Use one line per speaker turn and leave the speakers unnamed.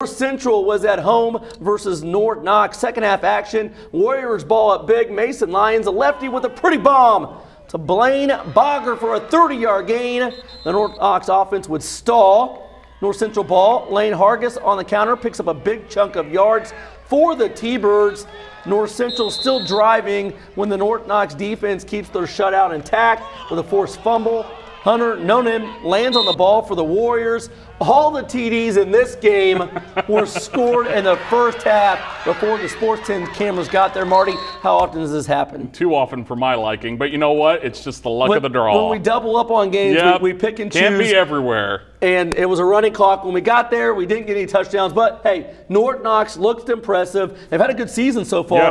North Central was at home versus North Knox. Second half action. Warriors ball up big. Mason Lyons, a lefty with a pretty bomb to Blaine Bogger for a 30 yard gain. The North Knox offense would stall. North Central ball. Lane Hargis on the counter picks up a big chunk of yards for the T Birds. North Central still driving when the North Knox defense keeps their shutout intact with a forced fumble. Hunter Nonen lands on the ball for the Warriors. All the TDs in this game were scored in the first half before the Sports 10 cameras got there. Marty, how often does this happen?
Too often for my liking, but you know what? It's just the luck
when,
of the draw.
When we double up on games,
yep.
we, we, pick and choose.
Can't be everywhere.
And it was a running clock. When we got there, we didn't get any touchdowns. But hey, North Knox looked impressive. They've had a good season so far.
Yes.